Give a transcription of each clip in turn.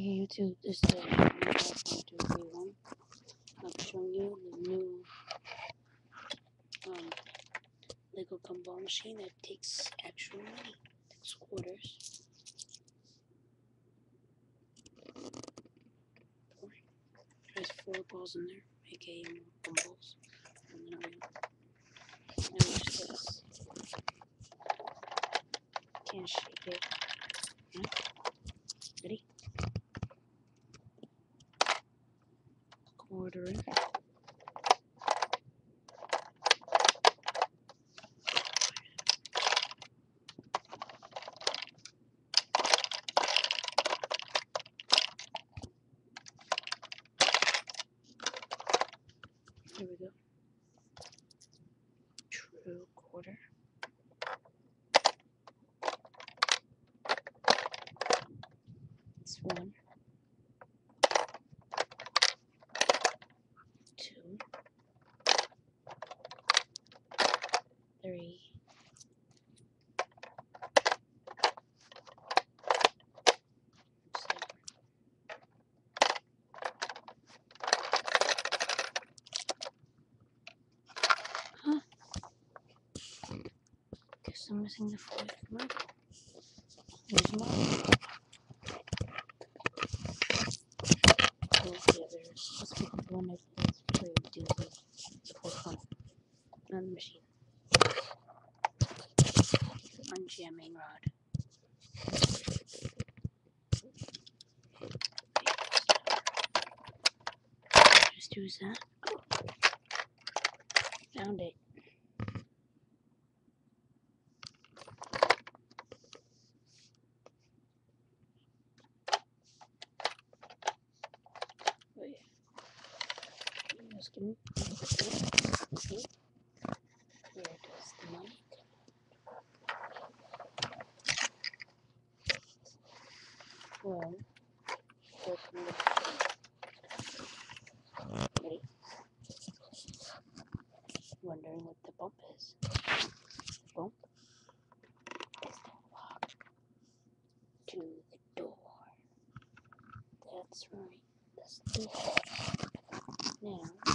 Hey YouTube, this is the Minecraft 1231. I'm showing you the new um, Lego gumball machine that takes actual money, takes quarters. There's four balls in there, aka gumballs. And then I'll and watch this. Can't shake it. Huh? Ready? Quarter in. Here we go. True quarter. It's one. Guess I'm missing the fourth one. Where's mine? Oh, yeah, there's must be the one that is play with do the the fourth one. Not the machine. Unjamming rod. Just use that. Oh. Found it. Kidding. See? Here does the mic. Well, Ready? Wondering what the bump is. Bump is the to the door. That's right. That's the door. Now,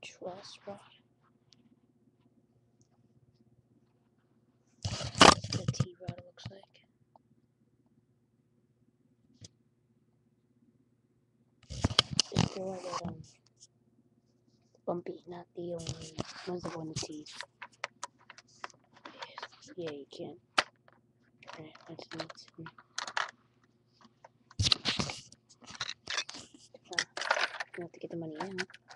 the truss rod. The T rod looks like. This door that um bumpy, not the only one's the one with teeth. Yeah, you can. Alright, let's in. Uh, have to get the money out.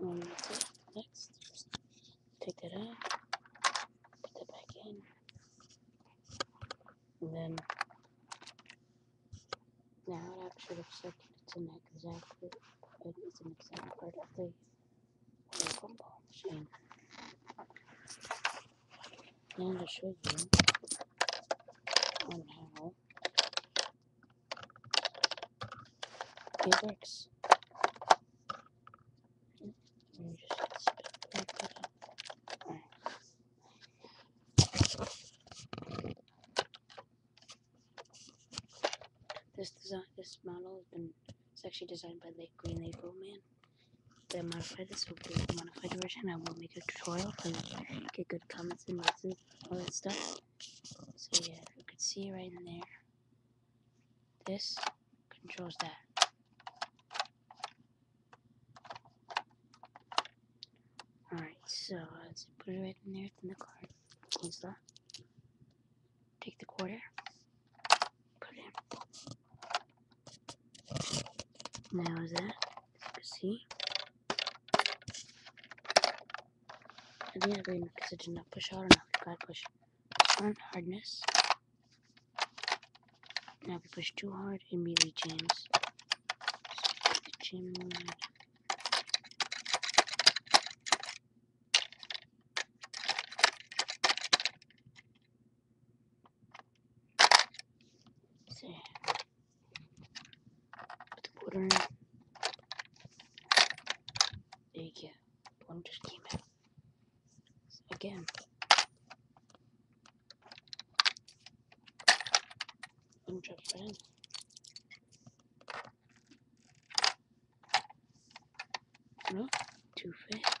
Um. Next, take that out, put that back in, and then now it actually looks like it's an exact fit, but it's an exact part of the gumball machine. And I'll show you on how it works. Let me just spit like that. Alright. This design, this model has been, it's actually designed by Lake Green Label Man. They modified this will be a modified version. I won't make a tutorial because get good comments and likes and all that stuff. So yeah, you could see right in there. This controls that. Alright, so let's put it right in there in the card. That. Take the quarter. Put it in. Now is that, see. I think I agree because it did not push hard enough. You gotta push on hardness. Now if you push too hard, it immediately jams. So. See. In. There you go. One just came out. again. And drop right in. No, too fast.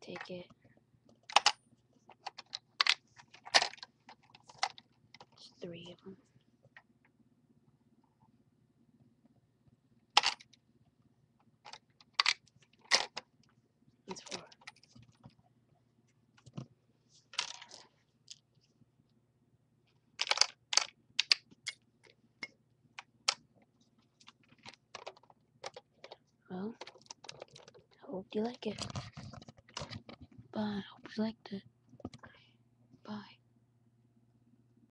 Take it. Three of them. It's four. Well, I hope you like it. Bye. I hope you liked it.